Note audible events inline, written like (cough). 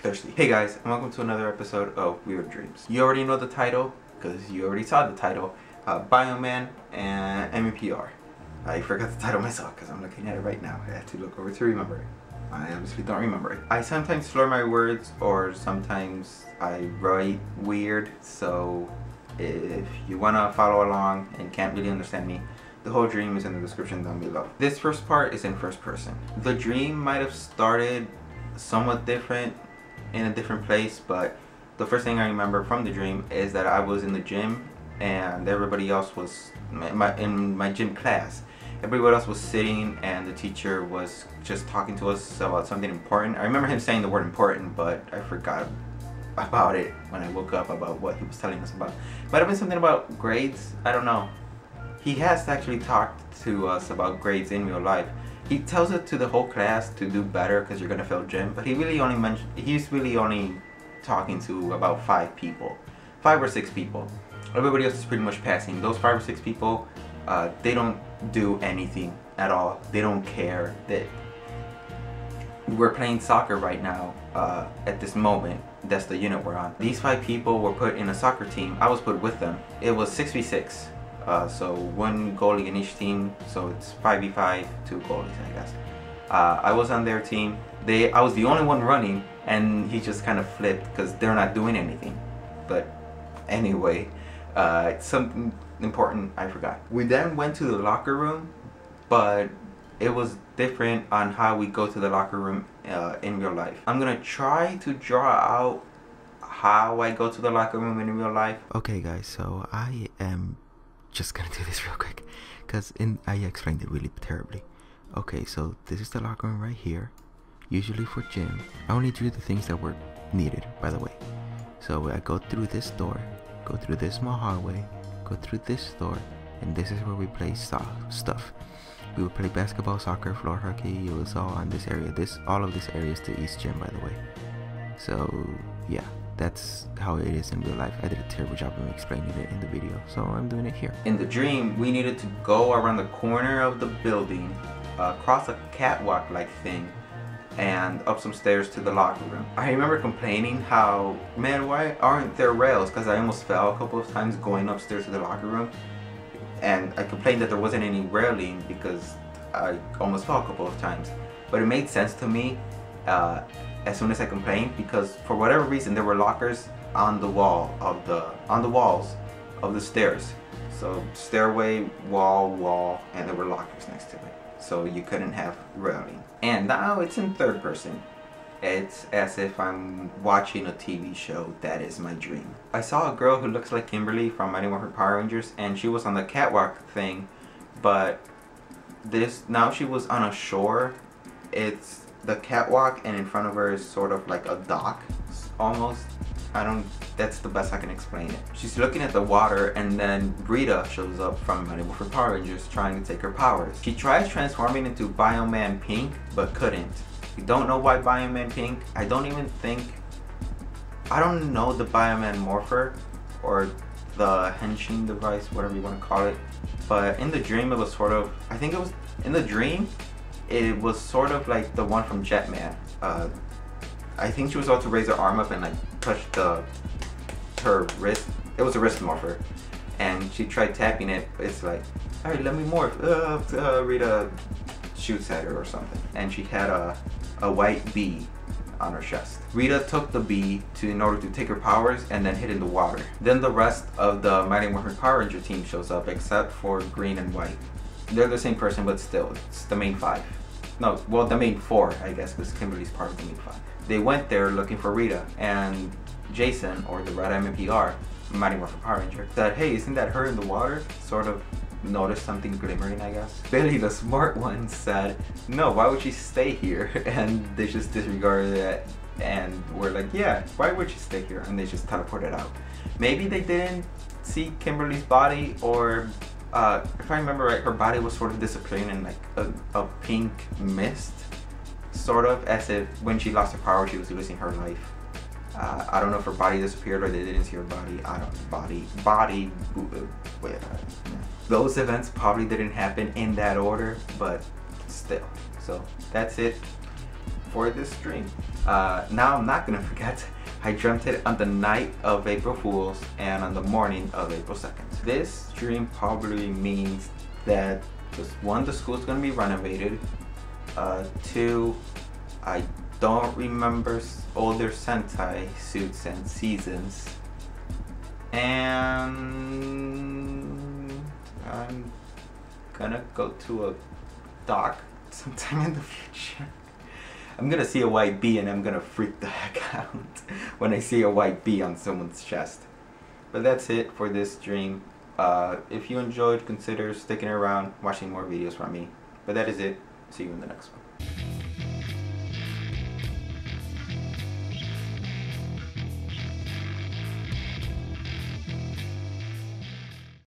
Thirsty. Hey guys, and welcome to another episode of Weird Dreams. You already know the title, because you already saw the title. Uh, Bioman and MMPR. I forgot the title myself because I'm looking at it right now. I have to look over to remember it. I obviously don't remember it. I sometimes slur my words or sometimes I write weird, so if you want to follow along and can't really understand me, the whole dream is in the description down below. This first part is in first person. The dream might have started somewhat different in a different place, but the first thing I remember from the dream is that I was in the gym and everybody else was my, in my gym class. Everybody else was sitting and the teacher was just talking to us about something important. I remember him saying the word important, but I forgot about it when I woke up about what he was telling us about. Might have been something about grades. I don't know. He has actually talked to us about grades in real life. He tells it to the whole class to do better because you're gonna fail gym, but he really only mentioned he's really only talking to about five people, five or six people. Everybody else is pretty much passing. Those five or six people, uh, they don't do anything at all. They don't care that we're playing soccer right now uh, at this moment. That's the unit we're on. These five people were put in a soccer team. I was put with them. It was 6v6. Uh, so one goalie in each team. So it's 5v5, two goalies, I guess. Uh, I was on their team. They, I was the only one running, and he just kind of flipped because they're not doing anything. But anyway, uh, something important I forgot. We then went to the locker room, but it was different on how we go to the locker room uh, in real life. I'm gonna try to draw out how I go to the locker room in real life. Okay, guys, so I am just gonna (laughs) do this real quick because in I explained it really terribly. Okay, so this is the locker room right here. Usually for gym, I only do the things that were needed, by the way. So I go through this door, go through this small hallway, go through this door, and this is where we play stuff. We would play basketball, soccer, floor hockey. It was all on this area. This all of this area is the East Gym, by the way. So yeah, that's how it is in real life. I did a terrible job of explaining it in the video, so I'm doing it here. In the dream, we needed to go around the corner of the building, uh, cross a catwalk-like thing, and up some stairs to the locker room. I remember complaining how, man, why aren't there rails? Because I almost fell a couple of times going upstairs to the locker room. And I complained that there wasn't any railing because I almost fell a couple of times. But it made sense to me uh, as soon as I complained because for whatever reason there were lockers on the wall of the on the walls of the stairs. So stairway, wall, wall, and there were lockers next to it. So you couldn't have railing. And now it's in third person. It's as if I'm watching a TV show that is my dream. I saw a girl who looks like Kimberly from Mighty Morphin Power Rangers and she was on the catwalk thing, but this now she was on a shore. It's the catwalk and in front of her is sort of like a dock almost. I don't, that's the best I can explain it. She's looking at the water and then Rita shows up from Mighty Morphin Power Rangers trying to take her powers. She tries transforming into Bioman Pink but couldn't. We don't know why Bioman Pink. I don't even think, I don't know the Bioman Morpher or the Henshin device, whatever you want to call it. But in the dream it was sort of, I think it was, in the dream it was sort of like the one from Jetman. Uh, I think she was about to raise her arm up and like touch the her wrist. It was a wrist morpher, and she tried tapping it. It's like, all right, let me morph. Uh, uh, Rita shoots at her or something, and she had a a white bee on her chest. Rita took the bee to in order to take her powers and then hit in the water. Then the rest of the Mighty Morphin Power Ranger team shows up except for green and white. They're the same person but still, it's the main five. No, well the main four I guess because Kimberly's part of the main five. They went there looking for Rita and Jason or the Red MMPR, Mighty Morphin Power Ranger, said, hey isn't that her in the water? Sort of noticed something glimmering, I guess. (laughs) Billy, the smart one, said, no, why would she stay here? (laughs) And they just disregarded it and were like, yeah, why would she stay here? And they just teleported out. Maybe they didn't see Kimberly's body or uh, if I remember right, her body was sort of disappearing in like a, a pink mist, sort of as if when she lost her power, she was losing her life. Uh, I don't know if her body disappeared or they didn't see her body. I don't know. Body, body, uh, those events probably didn't happen in that order, but still. So that's it for this dream. Uh, now I'm not gonna (laughs) forget. I dreamt it on the night of April Fools and on the morning of April 2nd. This dream probably means that one, the school's gonna be renovated. Uh, two, I don't remember older Sentai suits and seasons. And I'm gonna go to a dock sometime (laughs) in the future. I'm gonna see a white bee and I'm gonna freak the (laughs) heck out when I see a white bee on someone's chest. But that's it for this dream. Uh, if you enjoyed, consider sticking around, watching more videos from me. But that is it. See you in the next one.